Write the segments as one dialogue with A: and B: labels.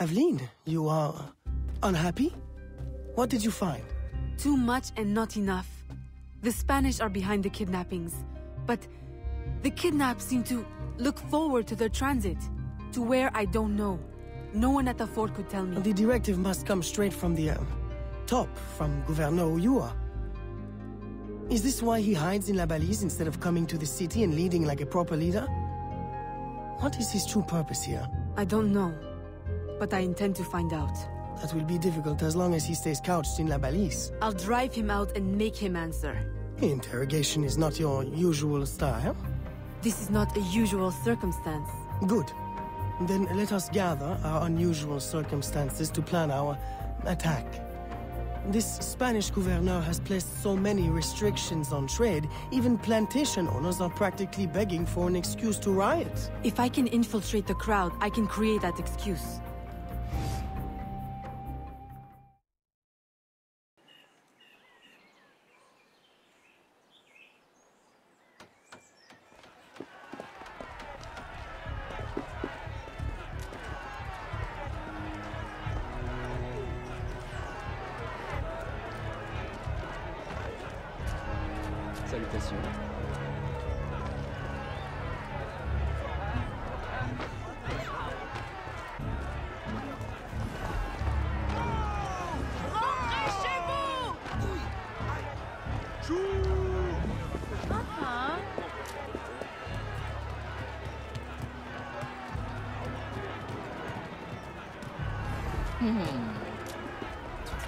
A: Aveline, you are unhappy? What did you find?
B: Too much and not enough. The Spanish are behind the kidnappings, but the kidnapped seem to look forward to their transit, to where I don't know. No one at the fort could tell me.
A: The directive must come straight from the uh, top, from Gouverneur Ulloa. Is this why he hides in La Balise instead of coming to the city and leading like a proper leader? What is his true purpose here?
B: I don't know, but I intend to find out.
A: That will be difficult as long as he stays couched in La Balise.
B: I'll drive him out and make him answer.
A: Interrogation is not your usual style.
B: This is not a usual circumstance.
A: Good. Then let us gather our unusual circumstances to plan our attack. This Spanish gouverneur has placed so many restrictions on trade, even plantation owners are practically begging for an excuse to riot.
B: If I can infiltrate the crowd, I can create that excuse.
C: Salutations.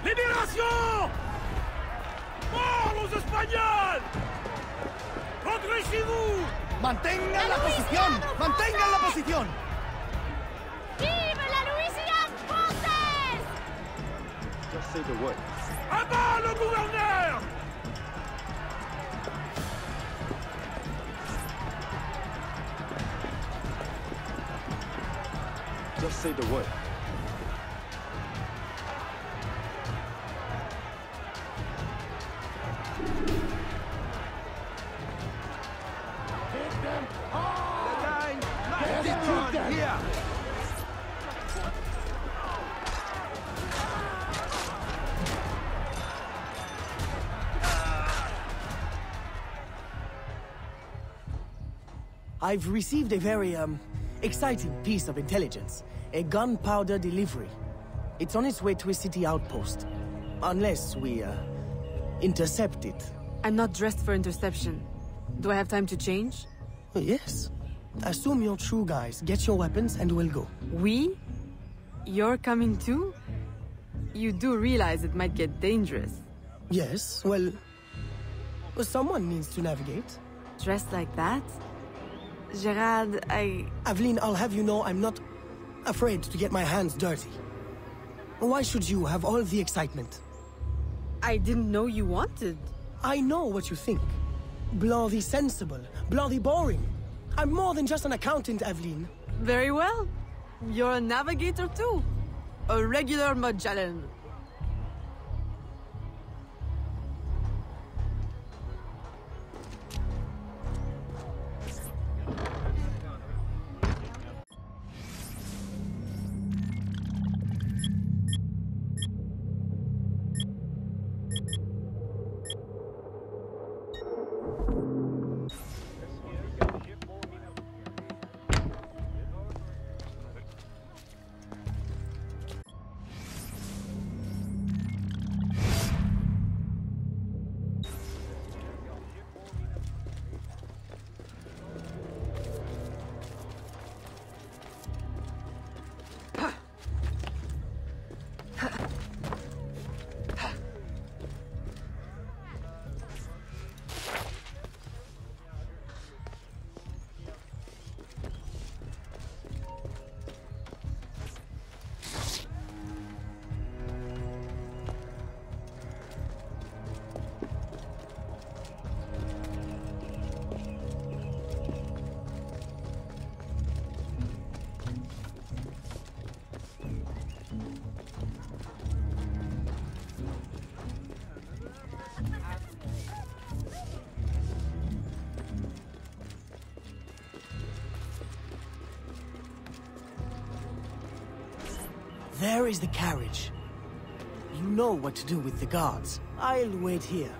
D: Libération Mort aux Espagnols
E: ¡Mantengan la posición! ¡Mantengan la posición!
F: Vive la Louisiane française
C: Just say the word.
D: Bas le gouverneur
C: Just say the word.
A: I've received a very, um, exciting piece of intelligence. A gunpowder delivery. It's on its way to a city outpost. Unless we, uh, intercept it.
B: I'm not dressed for interception. Do I have time to change?
A: Well, yes. Assume you're true guys, get your weapons, and we'll go.
B: We? You're coming too? You do realize it might get dangerous.
A: Yes, well... well, someone needs to navigate.
B: Dressed like that? Gerard, I...
A: Aveline, I'll have you know I'm not afraid to get my hands dirty. Why should you have all the excitement?
B: I didn't know you wanted.
A: I know what you think. The sensible, the boring. I'm more than just an accountant, Aveline.
B: Very well. You're a navigator too. A regular Magellan.
A: There is the carriage. You know what to do with the guards. I'll wait here.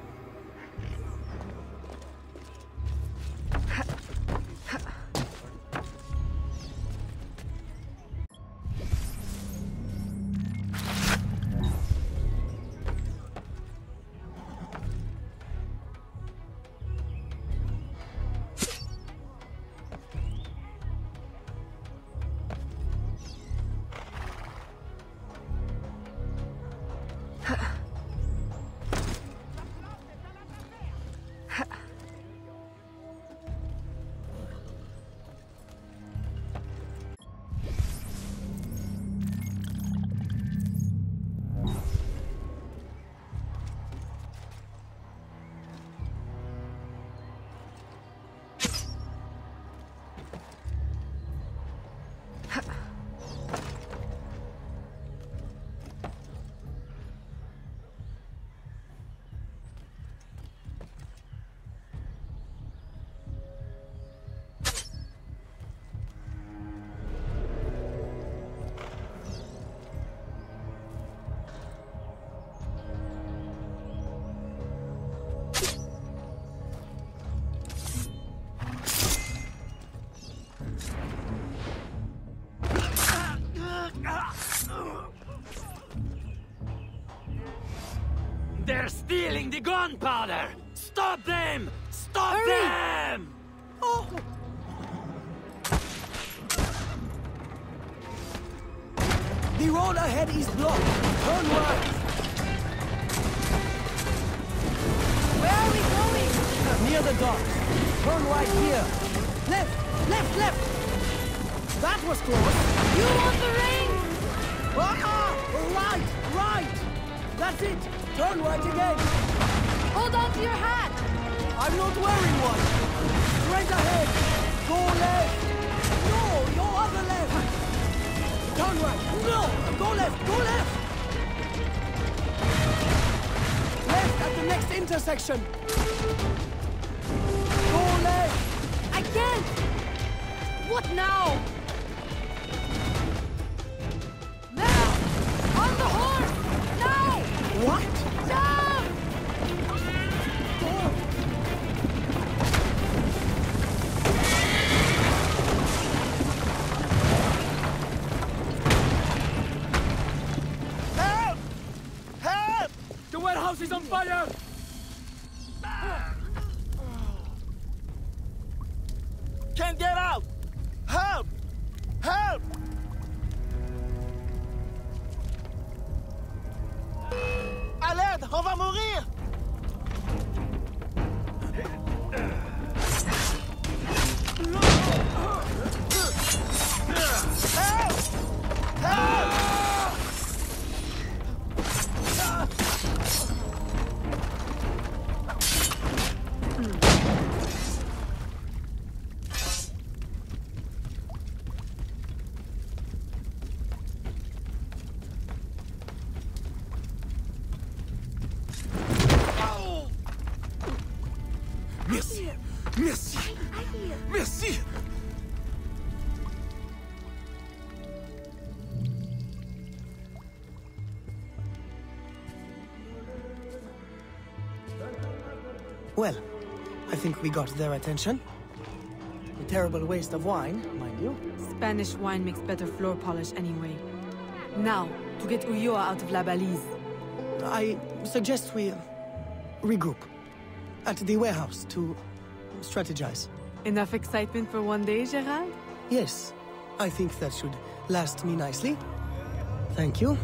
D: They're stealing the gunpowder! Stop them! Stop
B: Hurry!
D: them!
A: Oh! The road ahead is blocked. Turn right.
B: Where are we going?
A: Near the docks. Turn right here. Left, left, left. That was close.
B: You want the ring?
A: Ah! Right, right. That's it. Turn right again.
B: Hold on to your hat.
A: I'm not wearing one. Straight ahead. Go left. No, your other left. Turn right. No, go left. Go left. Left at the next intersection. Go left.
B: I can't. What now? Now! The horse! Now!
A: What?
B: Jump!
E: Help! Help!
D: The warehouse is on fire!
E: On va mourir!
D: Merci! Merci! Merci!
A: Well, I think we got their attention. A terrible waste of wine, mind you.
B: Spanish wine makes better floor polish anyway. Now, to get Ulloa out of La Balise.
A: I suggest we uh, regroup at the warehouse to strategize.
B: Enough excitement for one day, Gerard?
A: Yes, I think that should last me nicely. Thank you.